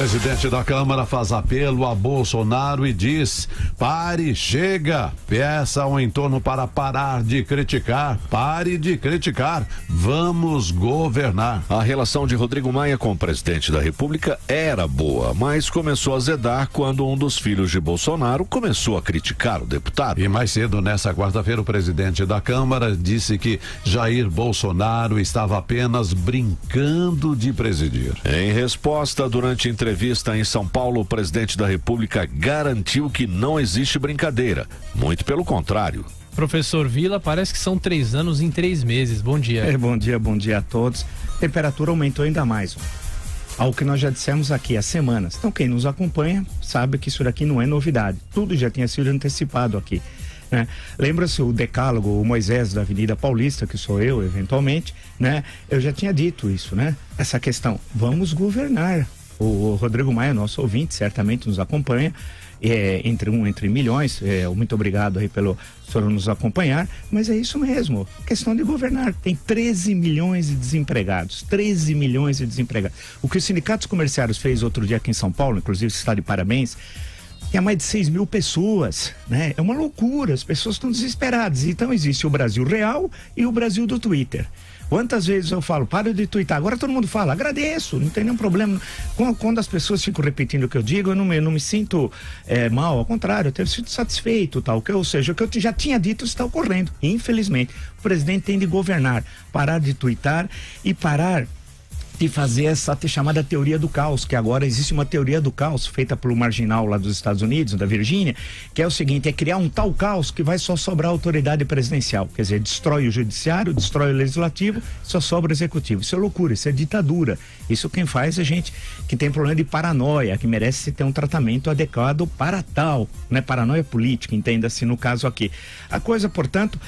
Presidente da Câmara faz apelo a Bolsonaro e diz: pare, chega, peça ao entorno para parar de criticar, pare de criticar, vamos governar. A relação de Rodrigo Maia com o presidente da República era boa, mas começou a azedar quando um dos filhos de Bolsonaro começou a criticar o deputado. E mais cedo, nessa quarta-feira, o presidente da Câmara disse que Jair Bolsonaro estava apenas brincando de presidir. Em resposta, durante entrevista em São Paulo, o presidente da República garantiu que não existe brincadeira. Muito pelo contrário. Professor Vila, parece que são três anos em três meses. Bom dia. É, bom dia, bom dia a todos. A temperatura aumentou ainda mais. Ao que nós já dissemos aqui há semanas. Então, quem nos acompanha sabe que isso daqui não é novidade. Tudo já tinha sido antecipado aqui. Né? Lembra-se o decálogo, o Moisés da Avenida Paulista, que sou eu, eventualmente, né? Eu já tinha dito isso, né? Essa questão, vamos governar, o Rodrigo Maia, nosso ouvinte, certamente nos acompanha. É, entre um, entre milhões. É, muito obrigado aí pelo senhor nos acompanhar, mas é isso mesmo. Questão de governar. Tem 13 milhões de desempregados. 13 milhões de desempregados. O que os sindicatos comerciários fez outro dia aqui em São Paulo, inclusive está de parabéns. Tem mais de 6 mil pessoas, né? É uma loucura, as pessoas estão desesperadas. Então existe o Brasil real e o Brasil do Twitter. Quantas vezes eu falo, para de twittar. Agora todo mundo fala, agradeço, não tem nenhum problema. Quando, as pessoas ficam repetindo o que eu digo, eu não me, eu não me sinto é, mal, ao contrário, eu tenho sido satisfeito, tal. Que, ou seja, o que eu já tinha dito está ocorrendo. Infelizmente, o presidente tem de governar, parar de twittar e parar de fazer essa chamada teoria do caos, que agora existe uma teoria do caos feita pelo marginal lá dos Estados Unidos, da Virgínia, que é o seguinte, é criar um tal caos que vai só sobrar autoridade presidencial, quer dizer, destrói o judiciário, destrói o legislativo, só sobra o executivo. Isso é loucura, isso é ditadura. Isso quem faz é gente que tem problema de paranoia, que merece ter um tratamento adequado para tal, né? Paranoia política, entenda-se no caso aqui. A coisa, portanto,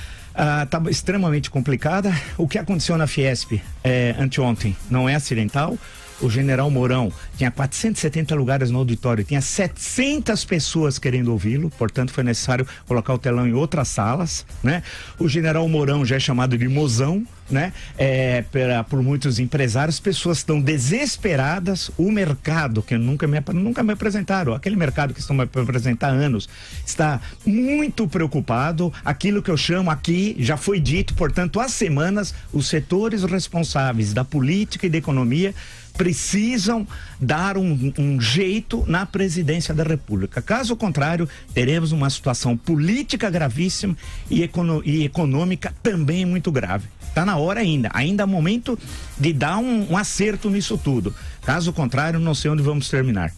estava ah, extremamente complicada. O que aconteceu na Fiesp é, anteontem não é acidental. O general Mourão tinha 470 lugares no auditório, tinha 700 pessoas querendo ouvi-lo, portanto foi necessário colocar o telão em outras salas, né? O general Mourão já é chamado de mozão, né? É, pela, por muitos empresários, pessoas estão desesperadas. O mercado, que nunca me, nunca me apresentaram, aquele mercado que estão me apresentar há anos, está muito preocupado. Aquilo que eu chamo aqui já foi dito, portanto, há semanas, os setores responsáveis da política e da economia precisam dar um, um, jeito na presidência da República. Caso contrário, teremos uma situação política gravíssima e, econo e econômica também muito grave. Está na hora ainda. Ainda é momento de dar um, um acerto nisso tudo. Caso contrário, não sei onde vamos terminar.